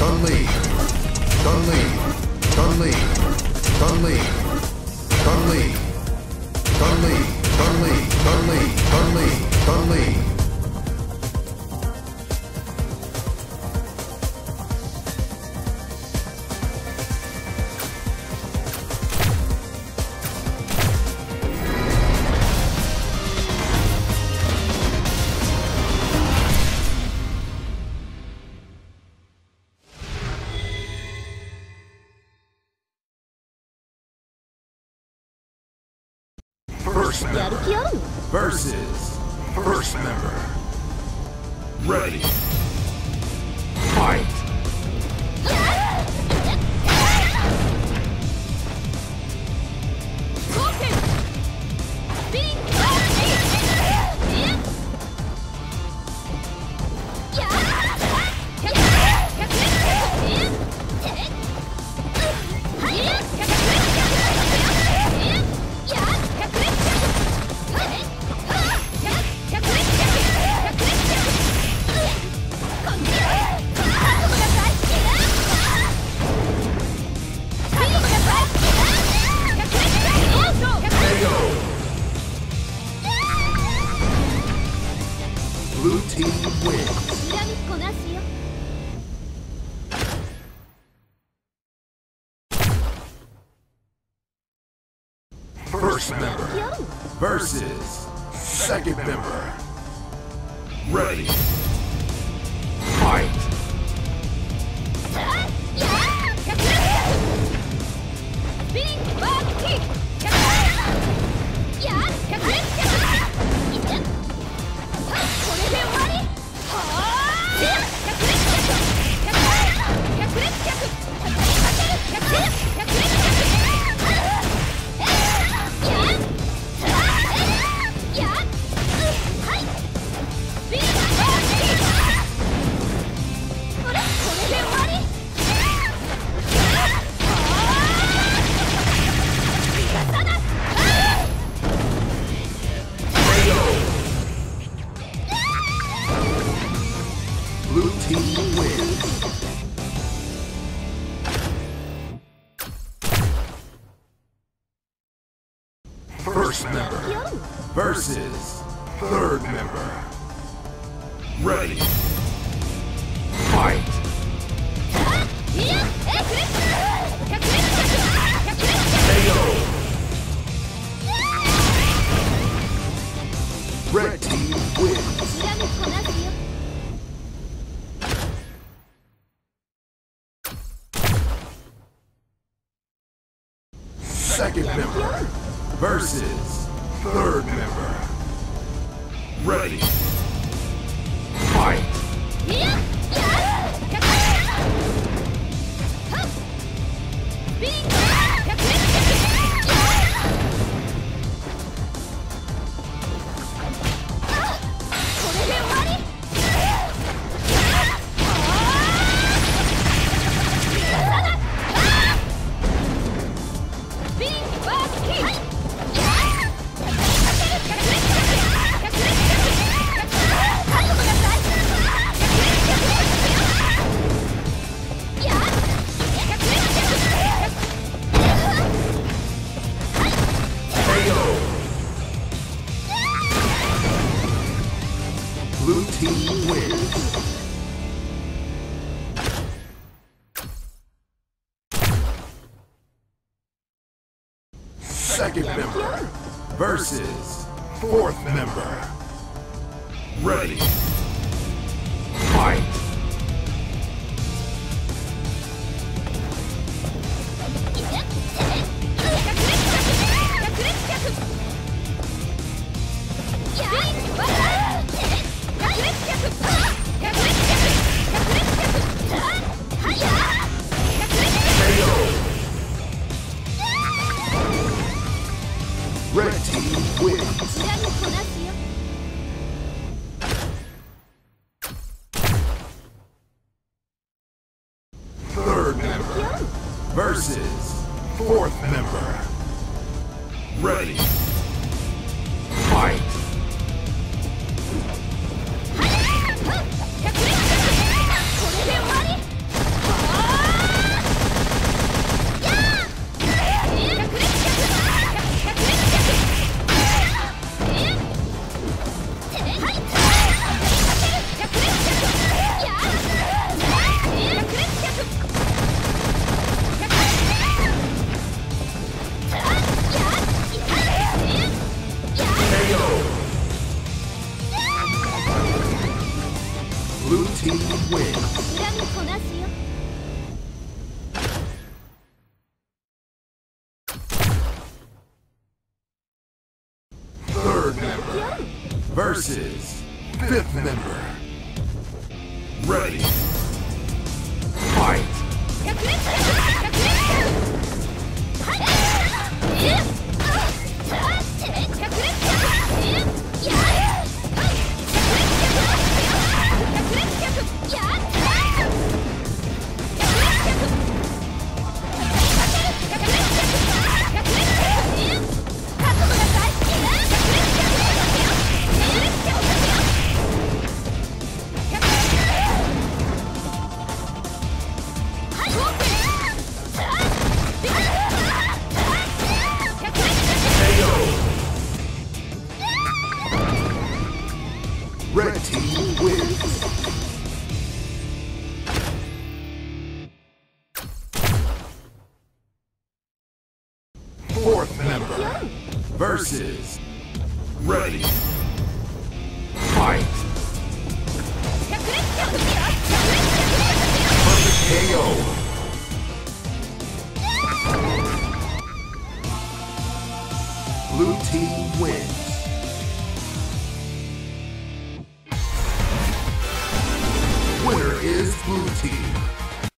don't leave. Don't leave. Chun Li. Chun Li. Chun Li. Chun Li. Chun versus first member. Ready. First member versus second member. Ready. Fight. Spinning First member versus third member. Ready. Fight. KO. Red team wins. second member versus third member. Ready. Fight. い Second member versus fourth member. Ready. versus fourth member. Ready. team wins. versus fifth member. Ready. Fight. fourth member. Versus. Ready. Fight. Perfect KO. Blue team wins. Winner is Blue Team.